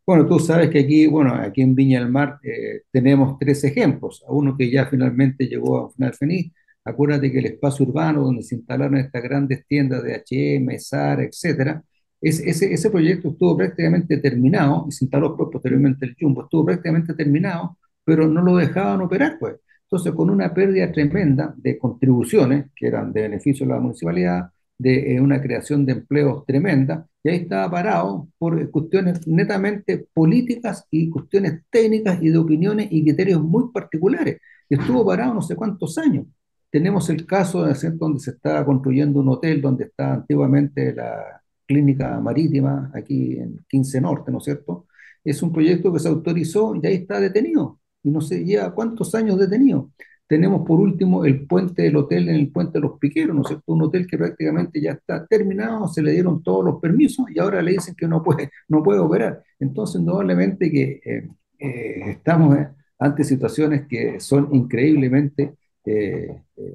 Bueno, tú sabes que aquí, bueno, aquí en Viña del Mar eh, tenemos tres ejemplos. Uno que ya finalmente llegó a final feliz. Acuérdate que el espacio urbano donde se instalaron estas grandes tiendas de H&M, Zara, etcétera, es- ese, ese proyecto estuvo prácticamente terminado y se instaló posteriormente el Jumbo. Estuvo prácticamente terminado, pero no lo dejaban operar, pues. Entonces, con una pérdida tremenda de contribuciones, que eran de beneficio de la municipalidad, de eh, una creación de empleos tremenda, y ahí estaba parado por cuestiones netamente políticas y cuestiones técnicas y de opiniones y criterios muy particulares. Y estuvo parado no sé cuántos años. Tenemos el caso de hacer donde se está construyendo un hotel donde está antiguamente la clínica marítima, aquí en 15 Norte, ¿no es cierto? Es un proyecto que se autorizó y ahí está detenido. Y no sé, lleva cuántos años detenido. Tenemos por último el puente del hotel en el puente de los Piqueros, ¿no es cierto? Un hotel que prácticamente ya está terminado, se le dieron todos los permisos y ahora le dicen que no puede, no puede operar. Entonces, indudablemente que eh, eh, estamos ante situaciones que son increíblemente eh, eh,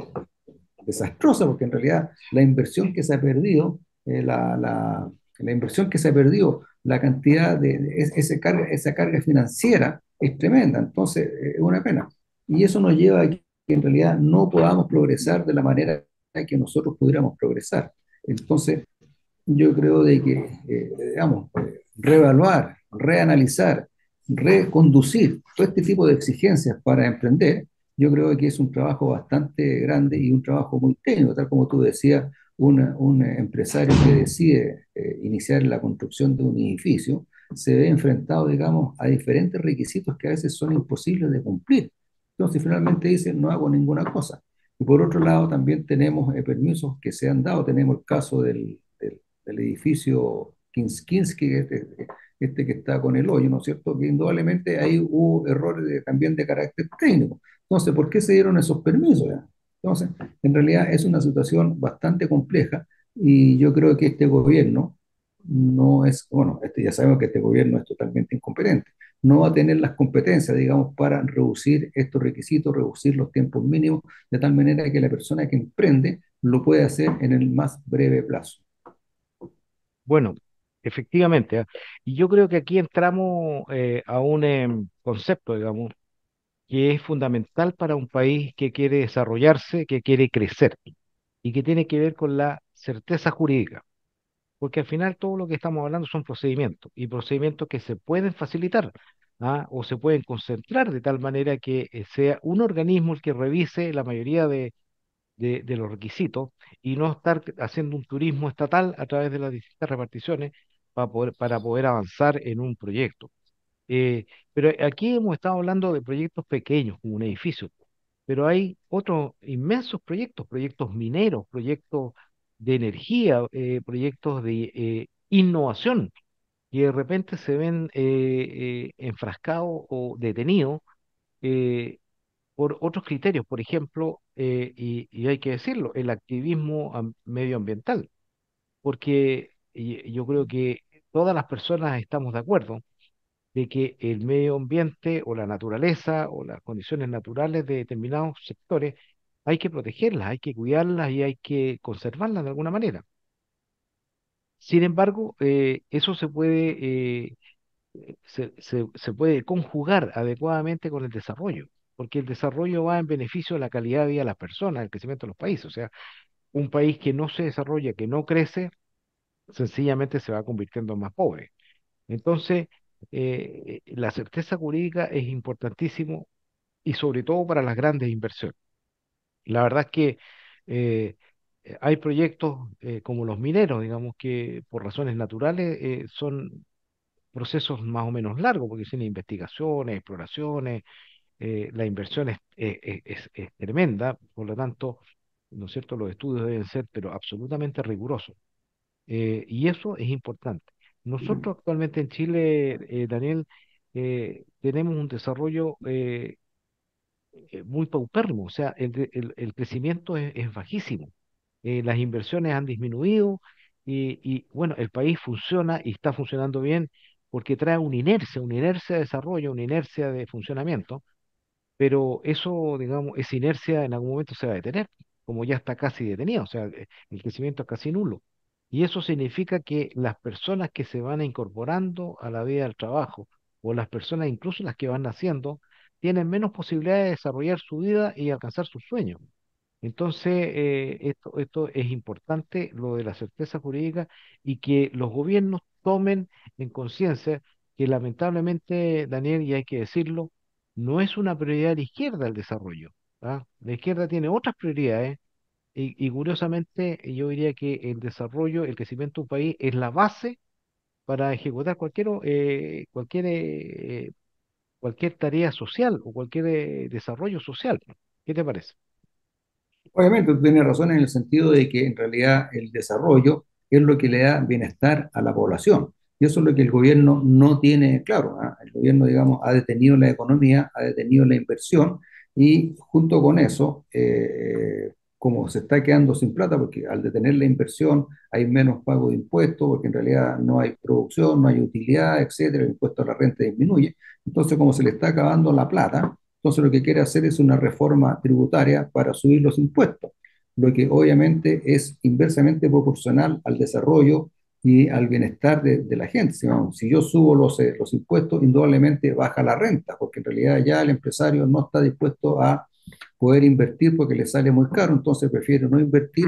desastrosas, porque en realidad la inversión que se ha perdido, eh, la, la, inversión que se ha perdido, la cantidad de, de ese carga, esa carga financiera es tremenda, entonces es una pena. Y eso nos lleva a que en realidad no podamos progresar de la manera que nosotros pudiéramos progresar. Entonces, yo creo de que, eh, digamos, reevaluar, reanalizar, reconducir todo este tipo de exigencias para emprender, yo creo que es un trabajo bastante grande y un trabajo muy técnico, tal como tú decías, una, un empresario que decide eh, iniciar la construcción de un edificio se ve enfrentado, digamos, a diferentes requisitos que a veces son imposibles de cumplir. Entonces, finalmente dice, no hago ninguna cosa. Y por otro lado, también tenemos eh, permisos que se han dado. Tenemos el caso del, del, del edificio Kinski, este, este, que está con el hoyo, ¿no es cierto? Que indudablemente ahí hubo errores de, también de carácter técnico. Entonces, ¿por qué se dieron esos permisos? Entonces, en realidad es una situación bastante compleja y yo creo que este gobierno no es, bueno, este, ya sabemos que este gobierno es totalmente incompetente, no va a tener las competencias, digamos, para reducir estos requisitos, reducir los tiempos mínimos, de tal manera que la persona que emprende lo puede hacer en el más breve plazo. Bueno, efectivamente, ¿eh? y yo creo que aquí entramos eh, a un eh, concepto, digamos, que es fundamental para un país que quiere desarrollarse, que quiere crecer y que tiene que ver con la certeza jurídica. Porque al final todo lo que estamos hablando son procedimientos y procedimientos que se pueden facilitar ¿ah? o se pueden concentrar de tal manera que eh, sea un organismo el que revise la mayoría de, los requisitos y no estar haciendo un turismo estatal a través de las distintas reparticiones para poder avanzar en un proyecto. Eh, pero aquí hemos estado hablando de proyectos pequeños, como un edificio, pero hay otros inmensos proyectos, proyectos mineros, proyectos de energía, eh, proyectos de eh, innovación, que de repente se ven enfrascados o detenidos por otros criterios, por ejemplo, y, y hay que decirlo, el activismo am- medioambiental, porque y- yo creo que todas las personas estamos de acuerdo de que el medio ambiente o la naturaleza o las condiciones naturales de determinados sectores hay que protegerlas, hay que cuidarlas y hay que conservarlas de alguna manera. Sin embargo, eh, eso se puede, eh, se, se- se puede conjugar adecuadamente con el desarrollo, porque el desarrollo va en beneficio de la calidad de vida de las personas, el crecimiento de los países. O sea, un país que no se desarrolla, que no crece, sencillamente se va convirtiendo en más pobre. Entonces, eh, la certeza jurídica es importantísimo y sobre todo para las grandes inversiones. La verdad es que eh, eh, hay proyectos eh, como los mineros, digamos que por razones naturales eh, son procesos más o menos largos, porque tienen investigaciones, exploraciones, eh, la inversión es, eh, eh, es- es tremenda, por lo tanto, ¿no es cierto? Los estudios deben ser, pero absolutamente rigurosos. Eh, y eso es importante. Nosotros actualmente en Chile, eh, Daniel, eh, tenemos un desarrollo eh, eh, muy paupérrimo, o sea, el, de- el- el crecimiento es, es bajísimo. Eh, las inversiones han disminuido y, y, bueno, el país funciona y está funcionando bien porque trae una inercia, una inercia de desarrollo, una inercia de funcionamiento pero eso, digamos, esa inercia en algún momento se va a detener, como ya está casi detenida, o sea, eh, el crecimiento es casi nulo. Y eso significa que las personas que se van incorporando a la vida del trabajo, o las personas incluso las que van naciendo, tienen menos posibilidades de desarrollar su vida y alcanzar sus sueños. Entonces, eh, esto, esto es importante, lo de la certeza jurídica, y que los gobiernos tomen en conciencia que lamentablemente, Daniel, y hay que decirlo, no es una prioridad de la izquierda el desarrollo. ¿ah? La izquierda tiene otras prioridades y, y curiosamente yo diría que el desarrollo, el crecimiento de un país es la base para ejecutar cualquier, eh, cualquier, eh, cualquier tarea social o cualquier eh, desarrollo social. ¿Qué te parece? Obviamente, tú tienes razón en el sentido de que en realidad el desarrollo es lo que le da bienestar a la población. Y eso es lo que el gobierno no tiene claro. ¿ah? El gobierno, digamos, ha detenido la economía, ha detenido la inversión y junto con eso, eh, como se está quedando sin plata, porque al detener la inversión hay menos pago de impuestos, porque en realidad no hay producción, no hay utilidad, etcétera, el impuesto a la renta disminuye. Entonces, como se le está acabando la plata, entonces lo que quiere hacer es una reforma tributaria para subir los impuestos, lo que obviamente es inversamente proporcional al desarrollo y al bienestar de, de la gente. Si, vamos, si yo subo los, eh, los impuestos, indudablemente baja la renta, porque en realidad ya el empresario no está dispuesto a poder invertir porque le sale muy caro, entonces prefiere no invertir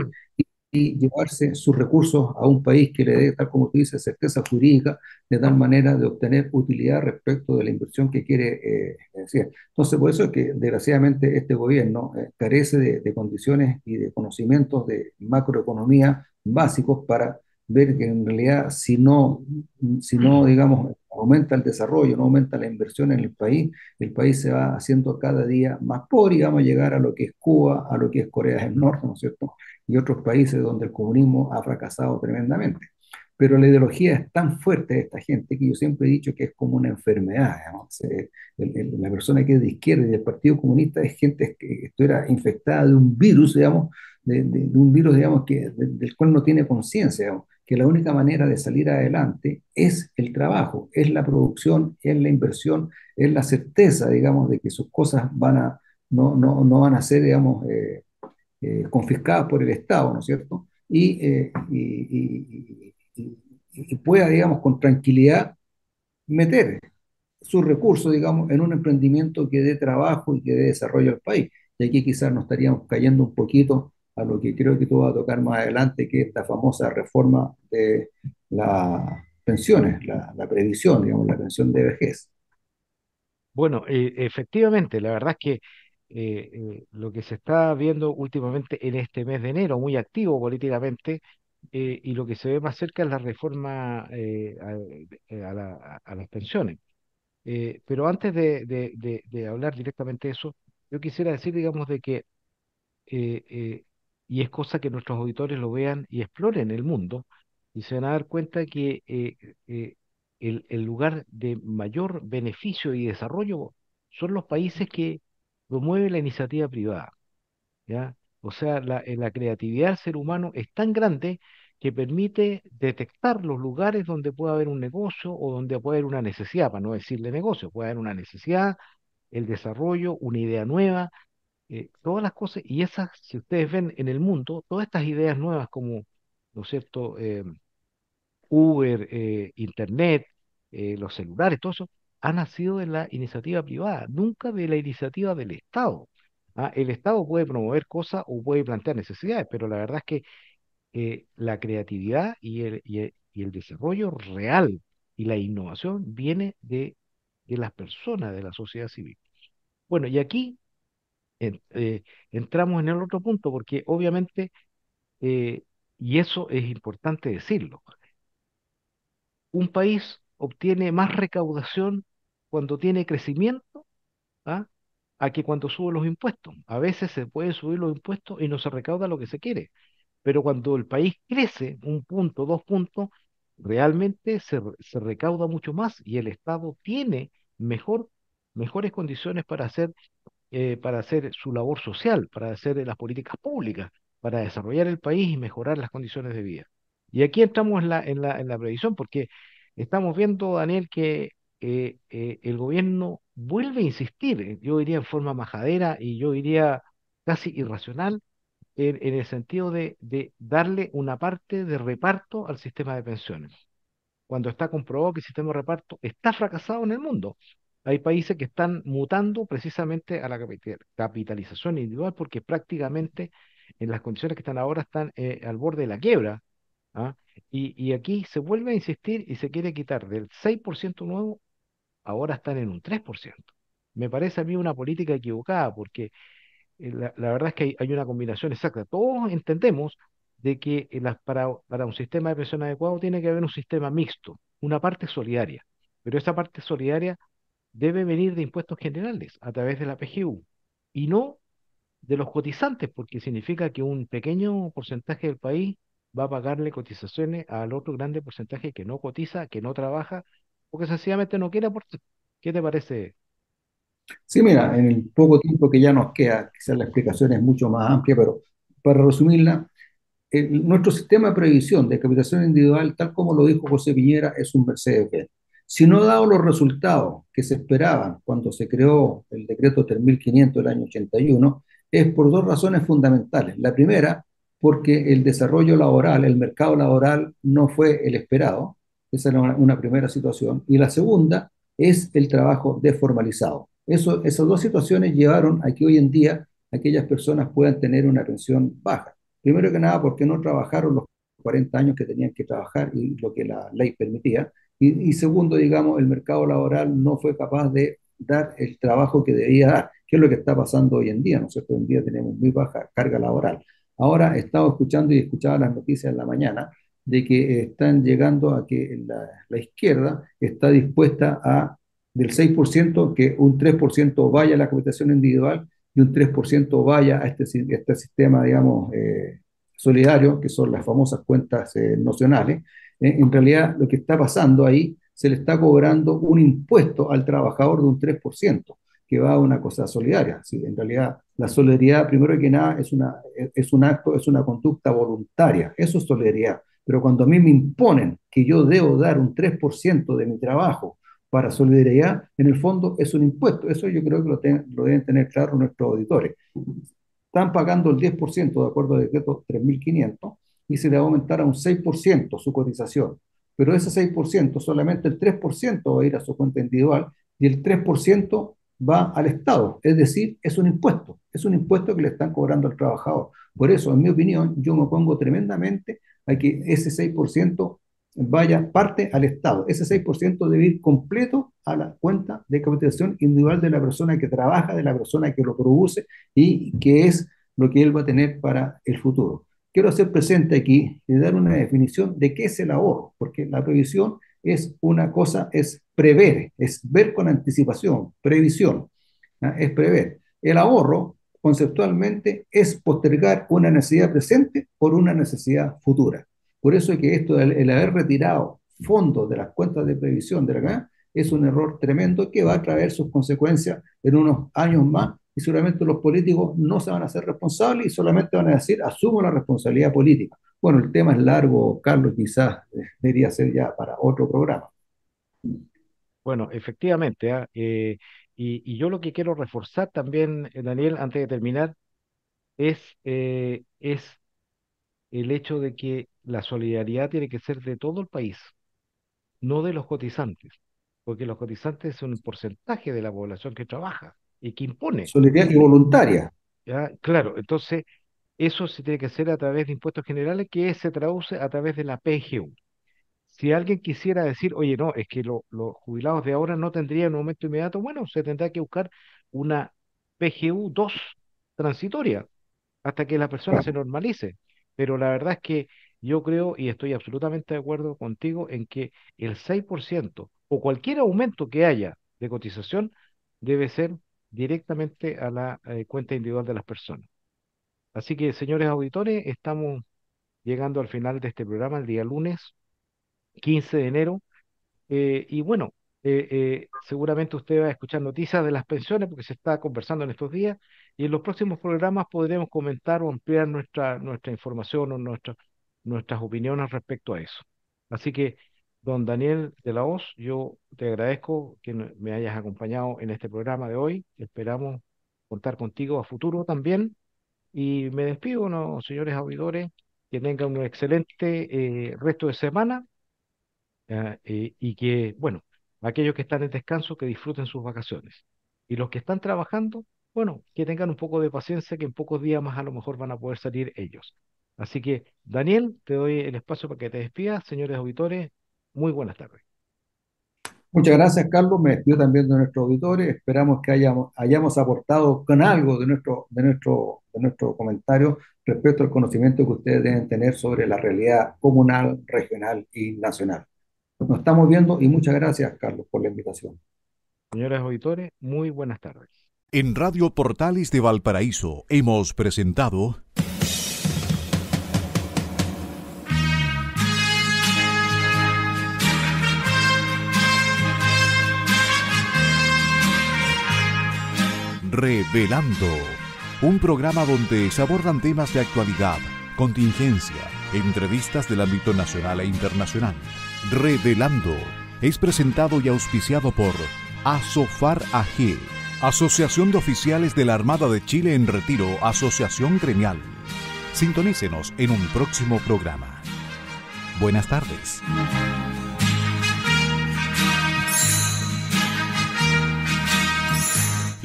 y llevarse sus recursos a un país que le dé, tal como tú dices, certeza jurídica, de tal manera de obtener utilidad respecto de la inversión que quiere eh, hacer. Entonces, por eso es que desgraciadamente este gobierno eh, carece de, de, condiciones y de conocimientos de macroeconomía básicos para ver que en realidad si no, si no, digamos, aumenta el desarrollo, no aumenta la inversión en el país, el país se va haciendo cada día más pobre y vamos a llegar a lo que es Cuba, a lo que es Corea del Norte, ¿no es cierto? y otros países donde el comunismo ha fracasado tremendamente. Pero la ideología es tan fuerte de esta gente que yo siempre he dicho que es como una enfermedad. ¿no? el, el, la persona que es de izquierda y del Partido Comunista es gente que estuviera infectada de un virus, digamos, de, de, de un virus, digamos, que, de, del cual no tiene conciencia, que la única manera de salir adelante es el trabajo, es la producción, es la inversión, es la certeza, digamos, de que sus cosas van a, no, no, no van a ser, digamos, eh, eh, confiscadas por el Estado, ¿no es cierto? Y, eh, y, pueda, digamos, con tranquilidad meter sus recursos, digamos, en un emprendimiento que dé trabajo y que dé desarrollo al país. Y aquí quizás nos estaríamos cayendo un poquito a lo que creo que tú vas a tocar más adelante, que es esta famosa reforma de las pensiones, la, previsión, digamos, la pensión de vejez. Bueno, eh, efectivamente, la verdad es que eh, eh, lo que se está viendo últimamente en este mes de enero, muy activo políticamente, y lo que se ve más cerca es la reforma a, a la- a las pensiones. pero antes de, de- hablar directamente de eso, yo quisiera decir, digamos, de que eh, eh, y es cosa que nuestros auditores lo vean y exploren el mundo y se van a dar cuenta que eh, eh, el, el lugar de mayor beneficio y desarrollo son los países que promueven la iniciativa privada, ¿ya? O sea, la, eh, la creatividad del ser humano es tan grande que permite detectar los lugares donde puede haber un negocio o donde puede haber una necesidad, para no decirle negocio, puede haber una necesidad, el desarrollo, una idea nueva eh, todas las cosas, y esas, si ustedes ven en el mundo, todas estas ideas nuevas como, ¿no es cierto?, eh, Uber, eh, Internet, los celulares, todo eso, han nacido de la iniciativa privada, nunca de la iniciativa del Estado. ¿ah? El Estado puede promover cosas o puede plantear necesidades, pero la verdad es que la creatividad y el, y el, y el desarrollo real y la innovación viene de, de las personas, de la sociedad civil. Bueno, y aquí eh, entramos en el otro punto, porque obviamente, eh, y eso es importante decirlo, un país obtiene más recaudación cuando tiene crecimiento, ¿ah? a que cuando sube los impuestos. A veces se puede subir los impuestos y no se recauda lo que se quiere, pero cuando el país crece un punto, dos puntos, realmente se, se recauda mucho más y el Estado tiene mejor, mejores condiciones para hacer eh, para hacer su labor social, para hacer las políticas públicas, para desarrollar el país y mejorar las condiciones de vida. Y aquí entramos en la, en la, en la previsión, porque estamos viendo, Daniel, que eh, eh, el gobierno vuelve a insistir, eh, yo diría en forma majadera y yo diría casi irracional, en, en el sentido de, de darle una parte de reparto al sistema de pensiones cuando está comprobado que el sistema de reparto está fracasado en el mundo. Hay países que están mutando precisamente a la capita- capitalización individual porque prácticamente en las condiciones que están ahora están eh, al borde de la quiebra. ¿ah? Y, aquí se vuelve a insistir y se quiere quitar del 6% nuevo, ahora están en un 3%. Me parece a mí una política equivocada porque eh, La, verdad es que hay, una combinación exacta. Todos entendemos de que las- para, para un sistema de pensión adecuado tiene que haber un sistema mixto, una parte solidaria, pero esa parte solidaria debe venir de impuestos generales a través de la PGU y no de los cotizantes, porque significa que un pequeño porcentaje del país va a pagarle cotizaciones al otro grande porcentaje que no cotiza, que no trabaja, porque sencillamente no quiere aportar. ¿Qué te parece? Sí, mira, en el poco tiempo que ya nos queda, quizás la explicación es mucho más amplia, pero para resumirla, el- nuestro sistema de previsión de capitalización individual, tal como lo dijo José Piñera, es un Mercedes-Benz. Si no ha dado los resultados que se esperaban cuando se creó el decreto 3500 del año 81, es por dos razones fundamentales. La primera, porque el desarrollo laboral, el mercado laboral no fue el esperado. Esa era una, primera situación. Y la segunda es el trabajo desformalizado. Eso, esas dos situaciones llevaron a que hoy en día aquellas personas puedan tener una pensión baja. Primero que nada, porque no trabajaron los 40 años que tenían que trabajar y lo que la ley permitía. Y, segundo, digamos, el mercado laboral no fue capaz de dar el trabajo que debía dar, que es lo que está pasando hoy en día, ¿no es cierto? Hoy en día tenemos muy baja carga laboral. Ahora he estado escuchando y escuchaba las noticias en la mañana de que están llegando a que la, izquierda está dispuesta a, del 6%, que un 3% vaya a la capitación individual y un 3% vaya a este, este sistema, digamos, eh, solidario, que son las famosas cuentas eh, nocionales. Eh, en realidad, lo que está pasando ahí, se le está cobrando un impuesto al trabajador de un 3%, que va a una cosa solidaria. Sí, en realidad, la solidaridad, primero que nada, es, una, es un acto, es una conducta voluntaria. Eso es solidaridad. Pero cuando a mí me imponen que yo debo dar un 3% de mi trabajo para solidaridad, en el fondo es un impuesto. Eso yo creo que lo, ten- lo deben tener claro nuestros auditores. Están pagando el 10% de acuerdo al decreto 3.500 y se le va a aumentar a un 6% su cotización. Pero ese 6%, solamente el 3% va a ir a su cuenta individual y el 3% va al Estado, es decir, es un impuesto, es un impuesto que le están cobrando al trabajador. Por eso, en mi opinión, yo me opongo tremendamente a que ese 6% vaya parte al Estado. Ese 6% debe ir completo a la cuenta de capitalización individual de la persona que trabaja, de la persona que lo produce y que es lo que él va a tener para el futuro. Quiero hacer presente aquí y dar una definición de qué es el ahorro, porque la previsión es una cosa, es prever, es ver con anticipación, previsión, es prever. El ahorro, conceptualmente, es postergar una necesidad presente por una necesidad futura. Por eso es que esto, el, haber retirado fondos de las cuentas de previsión de la CAN, es un error tremendo que va a traer sus consecuencias en unos años más y seguramente los políticos no se van a hacer responsables y solamente van a decir, asumo la responsabilidad política. Bueno, el tema es largo, Carlos, quizás debería ser ya para otro programa. Bueno, efectivamente, ¿ah? eh, y, yo lo que quiero reforzar también, eh, Daniel, antes de terminar, es, eh, es el hecho de que la solidaridad tiene que ser de todo el país, no de los cotizantes, porque los cotizantes son un porcentaje de la población que trabaja y que impone. Solidaridad y voluntaria. ¿Ya? Claro, entonces eso se tiene que hacer a través de impuestos generales que se traduce a través de la PGU. Si alguien quisiera decir, oye, no, es que lo, los jubilados de ahora no tendrían un momento inmediato, bueno, se tendrá que buscar una PGU 2 transitoria hasta que la persona se normalice. Pero la verdad es que yo creo y estoy absolutamente de acuerdo contigo en que el 6% o cualquier aumento que haya de cotización debe ser directamente a la eh, cuenta individual de las personas. Así que, señores auditores, estamos llegando al final de este programa el día lunes 15 de enero. Eh, y bueno, eh, seguramente usted va a escuchar noticias de las pensiones porque se está conversando en estos días y en los próximos programas podremos comentar o ampliar nuestra, nuestra información o nuestra, nuestras opiniones respecto a eso. Así que, don Daniel de la Hoz, yo te agradezco que me hayas acompañado en este programa de hoy. Esperamos contar contigo a futuro también. Y me despido, ¿no, señores auditores, que tengan un excelente eh, resto de semana eh, y que, bueno, aquellos que están en descanso, que disfruten sus vacaciones. Y los que están trabajando, bueno, que tengan un poco de paciencia, que en pocos días más a lo mejor van a poder salir ellos. Así que, Daniel, te doy el espacio para que te despidas. Señores auditores, muy buenas tardes. Muchas gracias, Carlos. Me despido también de nuestros auditores. Esperamos que hayamos, hayamos aportado con algo de nuestro, de, nuestro, de nuestro comentario respecto al conocimiento que ustedes deben tener sobre la realidad comunal, regional y nacional. Nos estamos viendo y muchas gracias, Carlos, por la invitación. Señores auditores, muy buenas tardes. En Radio Portales de Valparaíso hemos presentado Revelando, un programa donde se abordan temas de actualidad, contingencia, entrevistas del ámbito nacional e internacional. Revelando es presentado y auspiciado por Asofar AG, Asociación de Oficiales de la Armada de Chile en Retiro, Asociación Gremial. Sintonícenos en un próximo programa. Buenas tardes.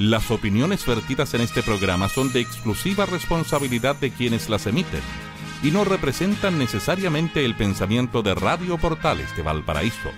Las opiniones vertidas en este programa son de exclusiva responsabilidad de quienes las emiten y no representan necesariamente el pensamiento de Radio Portales de Valparaíso.